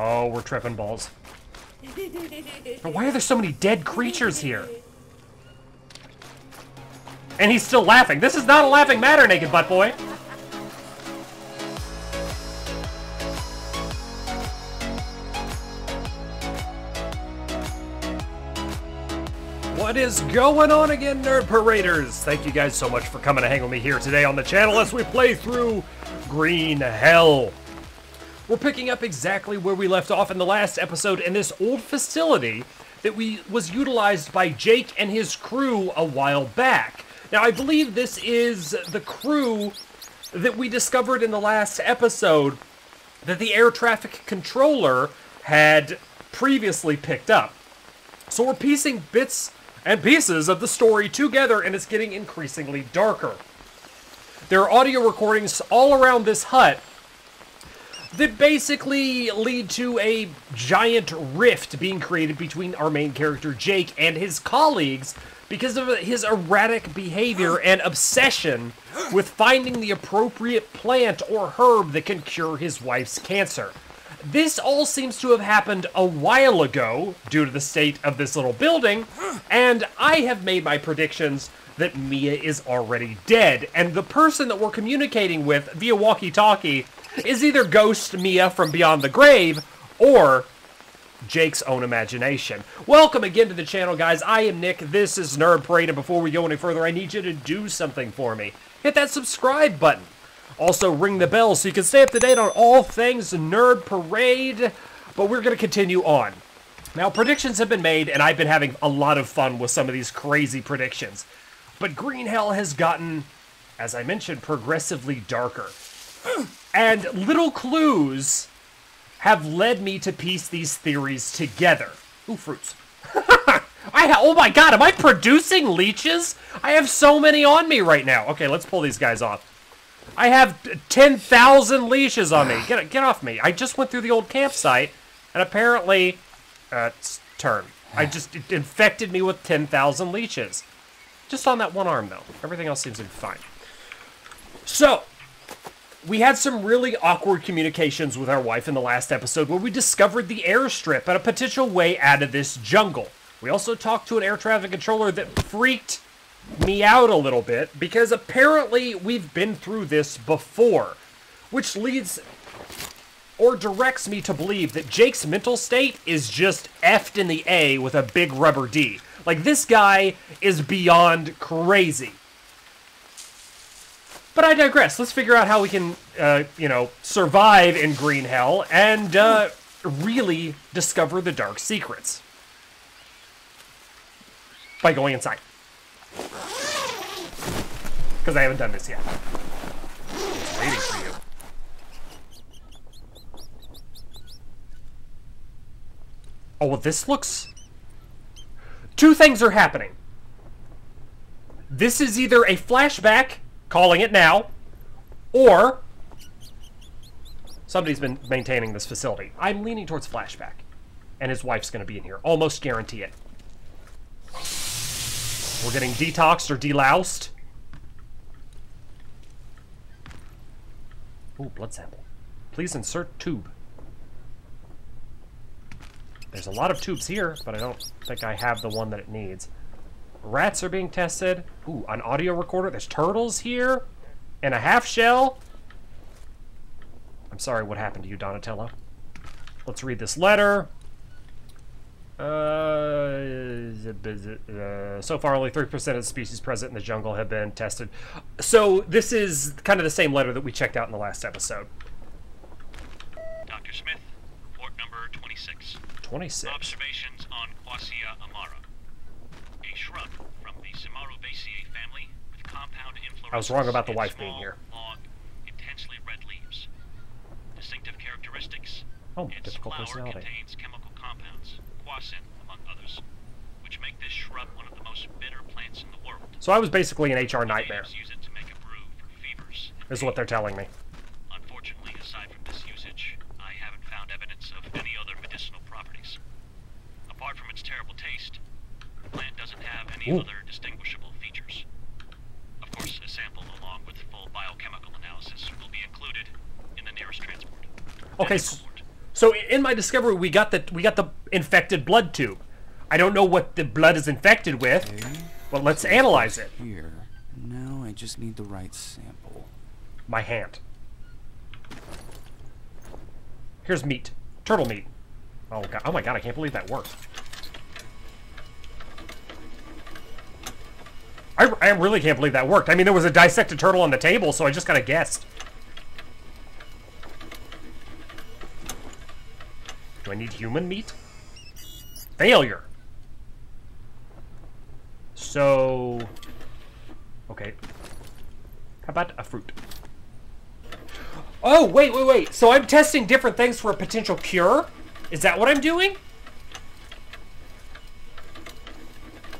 Oh, we're tripping balls. But why are there so many dead creatures here? And he's still laughing. This is not a laughing matter, Naked Butt Boy. What is going on again, Nerd Paraders? Thank you guys so much for coming to hang with me here today on the channel as we play through Green Hell. We're picking up exactly where we left off in the last episode in this old facility that we was utilized by Jake and his crew a while back. Now, I believe this is the crew that we discovered in the last episode that the air traffic controller had previously picked up. So we're piecing bits and pieces of the story together, and it's getting increasingly darker. There are audio recordings all around this hut that basically lead to a giant rift being created between our main character Jake and his colleagues because of his erratic behavior and obsession with finding the appropriate plant or herb that can cure his wife's cancer. This all seems to have happened a while ago due to the state of this little building, and I have made my predictions that Mia is already dead, and the person that we're communicating with via walkie talkie is either Ghost Mia from Beyond the Grave or Jake's own imagination. Welcome again to the channel, guys. I am Nick. This is Nerd Parade, and before we go any further, I need you to do something for me. Hit that subscribe button. Also, ring the bell so you can stay up to date on all things Nerd Parade. But we're going to continue on. Now, predictions have been made, and I've been having a lot of fun with some of these crazy predictions. But Green Hell has gotten, as I mentioned, progressively darker. And little clues have led me to piece these theories together. Ooh, fruits. I ha- oh my god, am I producing leeches? I have so many on me right now. Okay, let's pull these guys off. I have 10,000 leashes on me. Get get off me. I just went through the old campsite, and apparently, uh, turn. I just it infected me with 10,000 leeches. Just on that one arm, though. Everything else seems to be fine. So, we had some really awkward communications with our wife in the last episode where we discovered the airstrip and a potential way out of this jungle. We also talked to an air traffic controller that freaked me out a little bit because apparently we've been through this before, which leads or directs me to believe that Jake's mental state is just effed in the A with a big rubber D. Like, this guy is beyond crazy. But I digress. Let's figure out how we can, uh, you know, survive in Green Hell and uh, really discover the dark secrets by going inside. Because I haven't done this yet. Just waiting for you. Oh, well, this looks... Two things are happening. This is either a flashback, calling it now, or somebody's been maintaining this facility. I'm leaning towards flashback, and his wife's going to be in here. Almost guarantee it. We're getting detoxed or deloused. Ooh, blood sample. Please insert tube. There's a lot of tubes here, but I don't think I have the one that it needs. Rats are being tested. Ooh, an audio recorder. There's turtles here. And a half shell. I'm sorry what happened to you, Donatello. Let's read this letter. Uh, uh, so far, only 3% of the species present in the jungle have been tested. So, this is kind of the same letter that we checked out in the last episode. Dr. Smith, report number 26. 26. Observations on Quassia amara. A shrub from the Simaroubaceae family with compound inflorescence I was wrong about the wife being here. long, intensely red leaves. Distinctive characteristics. Oh, its difficult flower personality. contains chemical compounds, quassin among others, which make this shrub one of the most bitter plants in the world. So I was basically an HR nightmare, Natives use it to make a brew for fevers. and is what they're telling me. Unfortunately, aside from this usage, I haven't found evidence of any other medicinal properties. Apart from its terrible taste, the plant doesn't have any Ooh. other distinguishable features. Of course, a sample along with full biochemical analysis will be included in the nearest transport. Okay, Next. So in my discovery, we got the we got the infected blood tube. I don't know what the blood is infected with, but let's analyze it. Here. Now I just need the right sample. My hand. Here's meat. Turtle meat. Oh god! Oh my god! I can't believe that worked. I, I really can't believe that worked. I mean, there was a dissected turtle on the table, so I just kind of guessed. Do I need human meat? Failure. So... Okay. How about a fruit? Oh, wait, wait, wait. So I'm testing different things for a potential cure? Is that what I'm doing?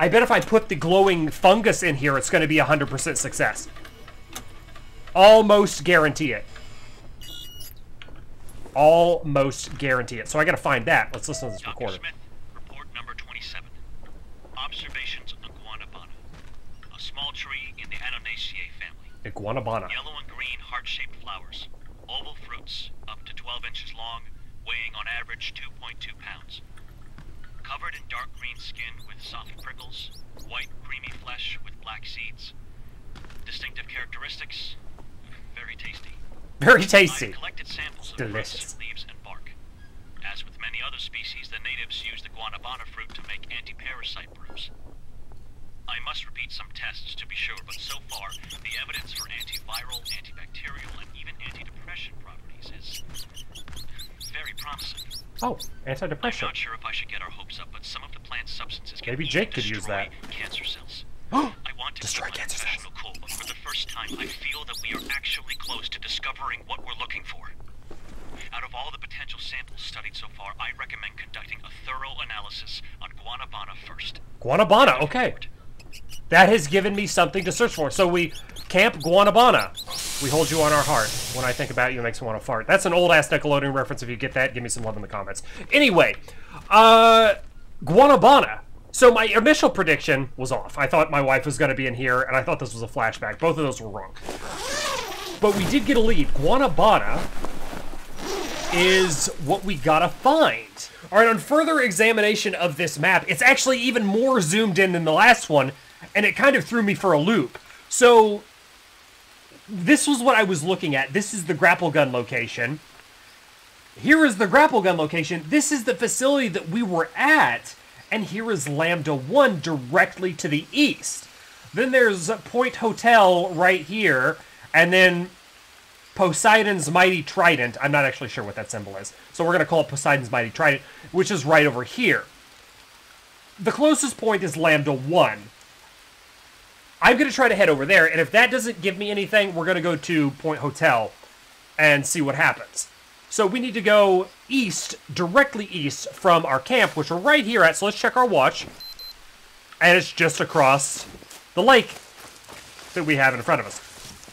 I bet if I put the glowing fungus in here, it's going to be 100% success. Almost guarantee it. Almost guarantee it. So I got to find that. Let's listen to this Dr. recording. Smith, report number 27. Observations on Guanabana. A small tree in the Annonaceae family. Iguanabana. Yellow and green heart-shaped flowers. Oval fruits, up to 12 inches long, weighing on average 2.2 pounds. Covered in dark green skin with soft prickles, white creamy flesh with black seeds. Distinctive characteristics, very tasty. Very I tasty. collected samples Delicious. leaves, and bark. As with many other species, the natives use the guanabana fruit to make anti-parasite brews. I must repeat some tests to be sure, but so far, the evidence for antiviral, antibacterial, and even antidepressant properties is very promising. Oh, I'm antidepressant. not sure if I should get our hopes up, but some of the plant's substances can Maybe Jake could use that. cancer cells. I want to Destroy cancer cells. but for the first time, I feel that we are actually close to discovering what we're looking for. Out of all the potential samples studied so far, I recommend conducting a thorough analysis on guanabana first. Guanabana, okay. That has given me something to search for. So we camp Guanabana. We hold you on our heart. When I think about you, it makes me want to fart. That's an old ass Nickelodeon reference. If you get that, give me some love in the comments. Anyway, uh, Guanabana. So my initial prediction was off. I thought my wife was going to be in here, and I thought this was a flashback. Both of those were wrong. But we did get a lead. Guanabana is what we gotta find. All right, on further examination of this map, it's actually even more zoomed in than the last one, and it kind of threw me for a loop. So, this was what I was looking at. This is the grapple gun location. Here is the grapple gun location. This is the facility that we were at, and here is Lambda 1 directly to the east. Then there's Point Hotel right here, and then Poseidon's Mighty Trident. I'm not actually sure what that symbol is. So we're going to call it Poseidon's Mighty Trident, which is right over here. The closest point is Lambda 1. I'm going to try to head over there, and if that doesn't give me anything, we're going to go to Point Hotel and see what happens. So we need to go east, directly east from our camp, which we're right here at. So let's check our watch. And it's just across the lake that we have in front of us.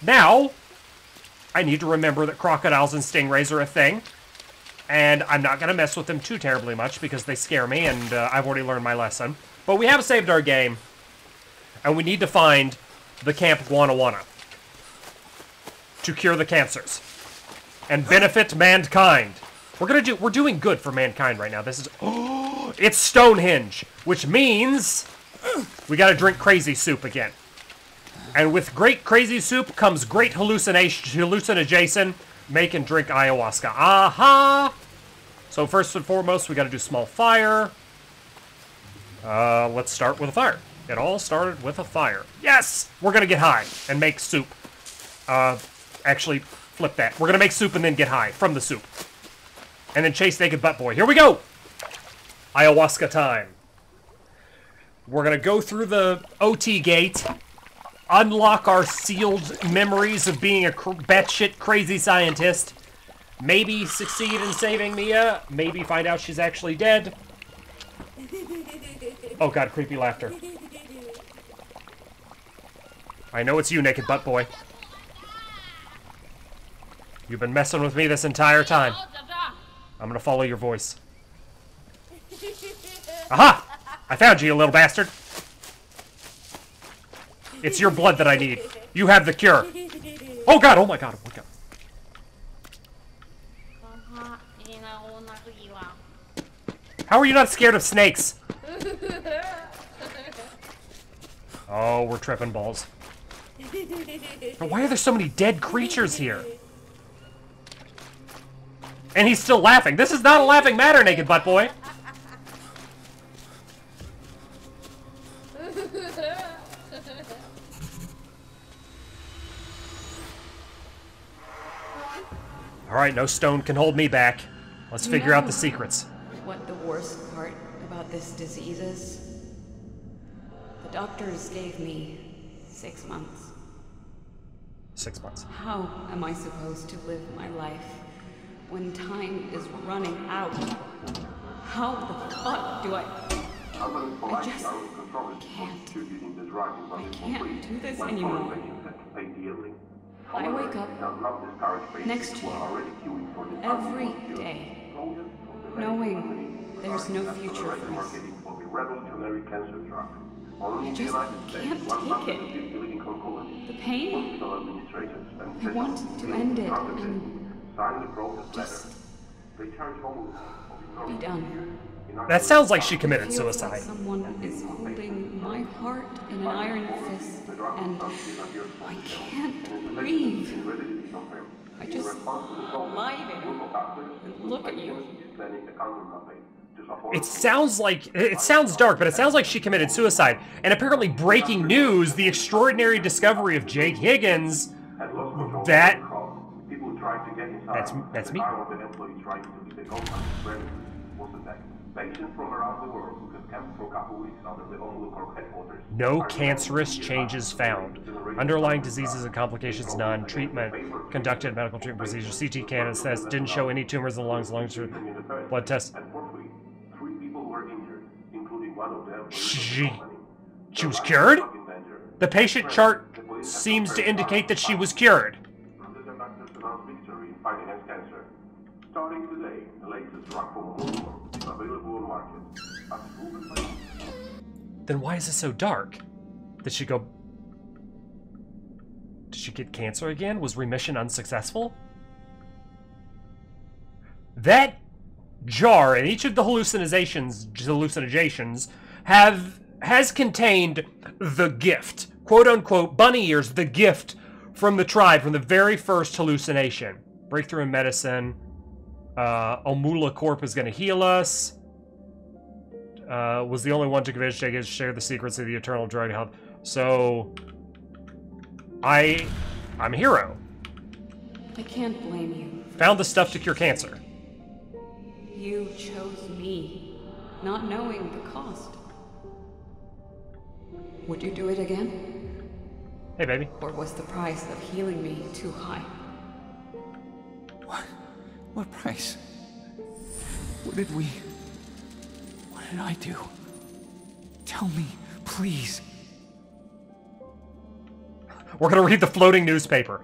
Now, I need to remember that crocodiles and stingrays are a thing. And I'm not going to mess with them too terribly much because they scare me, and uh, I've already learned my lesson. But we have saved our game, and we need to find the Camp Guanawana to cure the cancers and benefit mankind. We're gonna do. We're doing good for mankind right now. This is. Oh, it's Stonehenge, which means we got to drink crazy soup again. And with great crazy soup comes great hallucination, hallucination. Make and drink ayahuasca. Aha! So first and foremost, we got to do small fire. Uh, let's start with a fire. It all started with a fire. Yes, we're gonna get high and make soup. Uh, actually, flip that. We're gonna make soup and then get high from the soup, and then chase naked butt boy. Here we go. Ayahuasca time. We're gonna go through the OT gate unlock our sealed memories of being a cr- batshit crazy scientist. Maybe succeed in saving Mia. Maybe find out she's actually dead. Oh god, creepy laughter. I know it's you, naked butt boy. You've been messing with me this entire time. I'm gonna follow your voice. Aha! I found you, you little bastard. It's your blood that I need. You have the cure. Oh god, oh my god, oh my god. How are you not scared of snakes? Oh, we're tripping balls. But why are there so many dead creatures here? And he's still laughing. This is not a laughing matter, Naked Butt Boy. Alright, no stone can hold me back. Let's figure out the secrets. What the worst part about this disease is? The doctors gave me six months. Six months. How am I supposed to live my life when time is running out? How the fuck do I. I just can't. I can't do this anymore. I wake up next to you every day, knowing there's no future for us. I just can't take it. The pain. I want to end it and just be done. That sounds like she committed feels like suicide. someone is holding my heart in an iron fist, and I can't breathe. I just lie there and look at you. It sounds like it sounds dark, but it sounds like she committed suicide. And apparently, breaking news: the extraordinary discovery of Jake Higgins. That that's that's me. No cancerous changes found. Underlying diseases and complications none. Treatment conducted medical treatment procedures. CT Canada says didn't show any tumors in the lungs. Lungs blood test. She she was cured. The patient chart seems to indicate that she was cured. Starting today, the latest drug from Moonworm is available on market. As proven by Then why is it so dark? Did she go? Did she get cancer again? Was remission unsuccessful? That jar and each of the hallucinations hallucinations have has contained the gift quote unquote bunny ears the gift from the tribe from the very first hallucination breakthrough in medicine uh omula corp is going to heal us uh, was the only one to convince Jake to share the secrets of the eternal drug Hub. So, I, I'm a hero. I can't blame you. Found the stuff to cure cancer. You chose me, not knowing the cost. Would you do it again? Hey, baby. Or was the price of healing me too high? What? What price? What did we. Did I do? Tell me, please. We're gonna read the floating newspaper.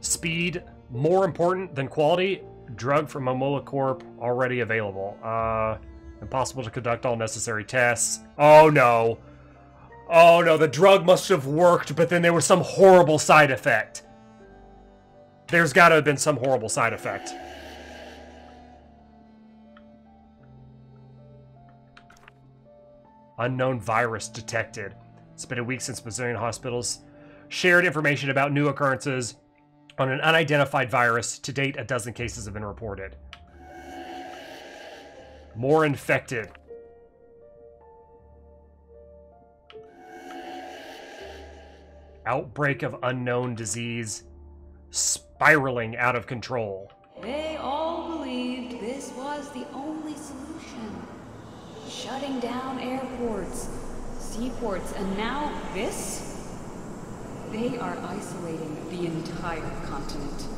Speed more important than quality. Drug from Momola Corp already available. Uh, impossible to conduct all necessary tests. Oh no. Oh no, the drug must have worked, but then there was some horrible side effect. There's gotta have been some horrible side effect. Unknown virus detected. It's been a week since Brazilian hospitals shared information about new occurrences on an unidentified virus. To date, a dozen cases have been reported. More infected. Outbreak of unknown disease spiraling out of control. They all believed this was the only. Shutting down airports, seaports, and now this? They are isolating the entire continent.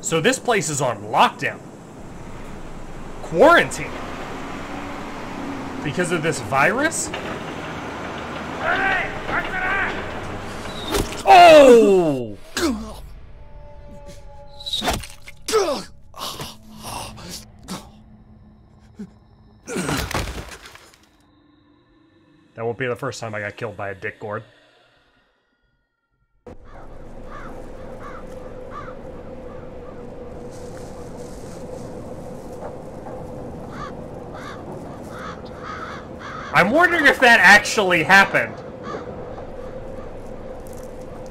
So this place is on lockdown. Quarantine. Because of this virus? Oh! be the first time I got killed by a dick gourd. I'm wondering if that actually happened.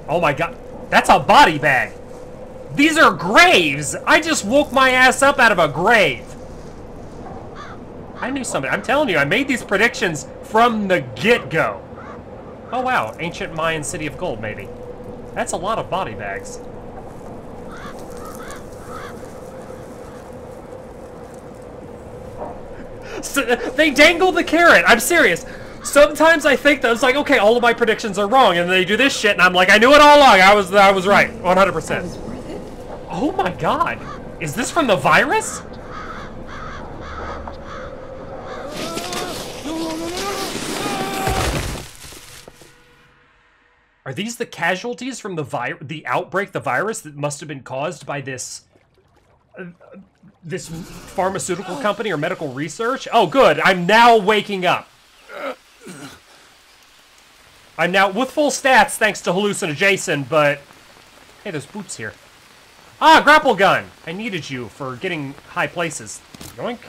Oh my god. That's a body bag. These are graves! I just woke my ass up out of a grave. I knew something. I'm telling you, I made these predictions from the get-go. Oh wow, ancient Mayan city of gold, maybe. That's a lot of body bags. So, they dangle the carrot. I'm serious. Sometimes I think that it's like, okay, all of my predictions are wrong, and they do this shit, and I'm like, I knew it all along. I was, I was right, 100. percent. Oh my god, is this from the virus? Are these the casualties from the vi- the outbreak, the virus that must have been caused by this uh, this pharmaceutical company or medical research? Oh, good. I'm now waking up. I'm now with full stats thanks to hallucin Jason, but hey, there's boots here. Ah, grapple gun. I needed you for getting high places. Yoink.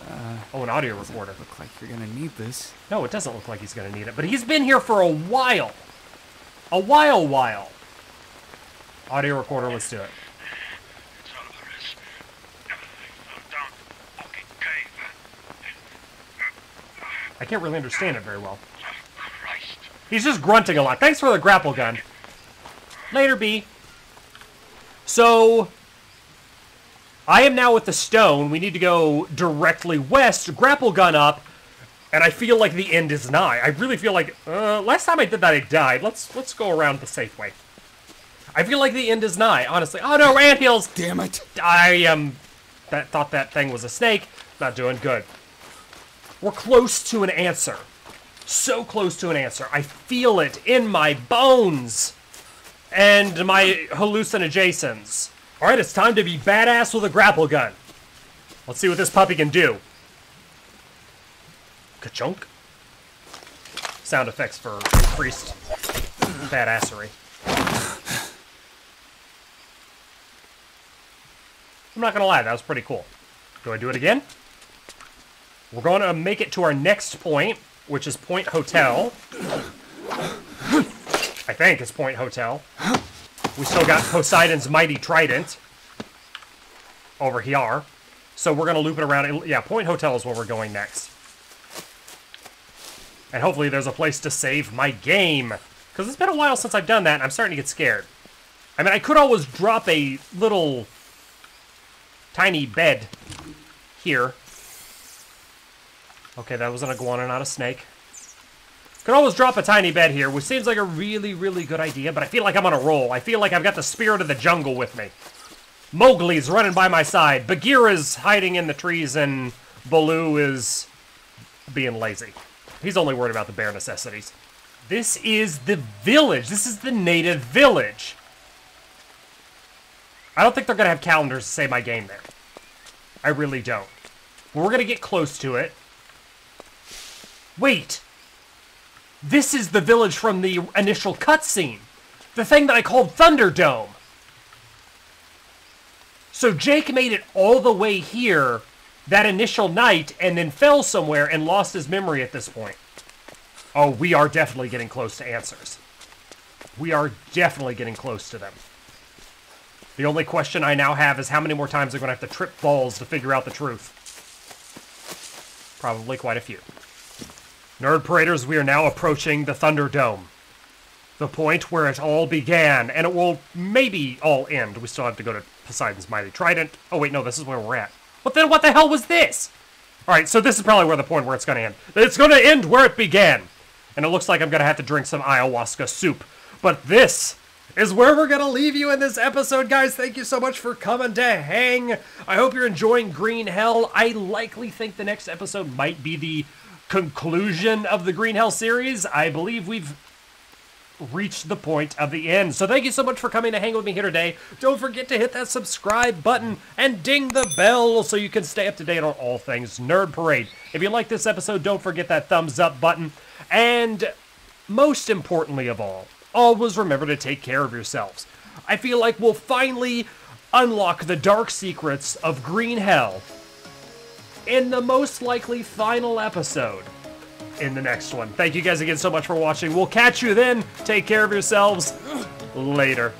oh, an audio recorder. Look like you're gonna need this. No, it doesn't look like he's gonna need it, but he's been here for a while. A while, while. Audio recorder, let's do it. I can't really understand it very well. He's just grunting a lot. Thanks for the grapple gun. Later, B. So, I am now with the stone. We need to go directly west, grapple gun up, and I feel like the end is nigh. I really feel like uh, last time I did that, I died. Let's let's go around the safe way. I feel like the end is nigh. Honestly. Oh no, anthills! Damn it! I um, that thought that thing was a snake. Not doing good. We're close to an answer. So close to an answer. I feel it in my bones and my hallucinogens. All right, it's time to be badass with a grapple gun. Let's see what this puppy can do. Ka-chunk. Sound effects for increased badassery. I'm not gonna lie, that was pretty cool. Do I do it again? We're to make it to our next point, which is Point Hotel. I think it's Point Hotel. We still got Poseidon's Mighty Trident over here. So we're to loop it around. Yeah, Point Hotel is where we're going next. And hopefully there's a place to save my game. Because it's been a while since I've done that, and I'm starting to get scared. I mean, I could always drop a little tiny bed here. Okay, that was an iguana, not a snake. Could always drop a tiny bed here, which seems like a really, really good idea, but I feel like I'm on a roll. I feel like I've got the spirit of the jungle with me. Mowgli's running by my side. Bagheera's hiding in the trees, and Baloo is being lazy. He's only worried about the bare necessities. This is the village. This is the native village. I don't think they're going to have calendars to say my game there. I really don't. But we're going to get close to it. Wait! This is the village from the initial cutscene. The thing that I called Thunderdome. So Jake made it all the way here that initial night and then fell somewhere and lost his memory at this point. Oh, we are definitely getting close to answers. We are definitely getting close to them. The only question I now have is how many more times I'm going to have to trip balls to figure out the truth. Probably quite a few. Nerd Paraders, we are now approaching the Thunderdome. The point where it all began, and it will maybe all end. We still have to go to Poseidon's Mighty Trident. Oh wait, no, this is where we're at. But then what the hell was this? Alright, so this is probably where the point where it's gonna end. It's gonna end where it began! And it looks like I'm gonna have to drink some ayahuasca soup. But this is where we're gonna leave you in this episode, guys. Thank you so much for coming to hang. I hope you're enjoying Green Hell. I likely think the next episode might be the conclusion of the Green Hell series. I believe we've reached the point of the end. So thank you so much for coming to hang with me here today. Don't forget to hit that subscribe button and ding the bell so you can stay up to date on all things Nerd Parade. If you like this episode, don't forget that thumbs up button. And most importantly of all, always remember to take care of yourselves. I feel like we'll finally unlock the dark secrets of Green Hell in the most likely final episode in the next one. Thank you guys again so much for watching. We'll catch you then. Take care of yourselves. Later.